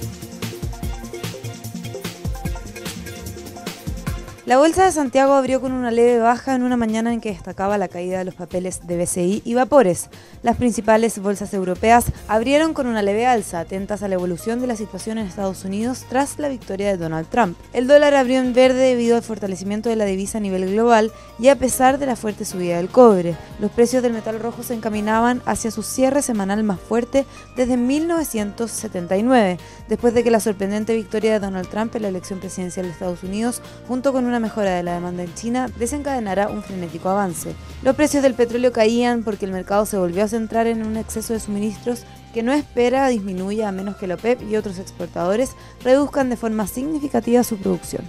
thank you La Bolsa de Santiago abrió con una leve baja en una mañana en que destacaba la caída de los papeles de BCI y vapores. Las principales bolsas europeas abrieron con una leve alza, atentas a la evolución de la situación en Estados Unidos tras la victoria de Donald Trump. El dólar abrió en verde debido al fortalecimiento de la divisa a nivel global y a pesar de la fuerte subida del cobre. Los precios del metal rojo se encaminaban hacia su cierre semanal más fuerte desde 1979, después de que la sorprendente victoria de Donald Trump en la elección presidencial de Estados Unidos, junto con una mejora de la demanda en China desencadenará un frenético avance. Los precios del petróleo caían porque el mercado se volvió a centrar en un exceso de suministros que no espera disminuya a menos que la OPEP y otros exportadores reduzcan de forma significativa su producción.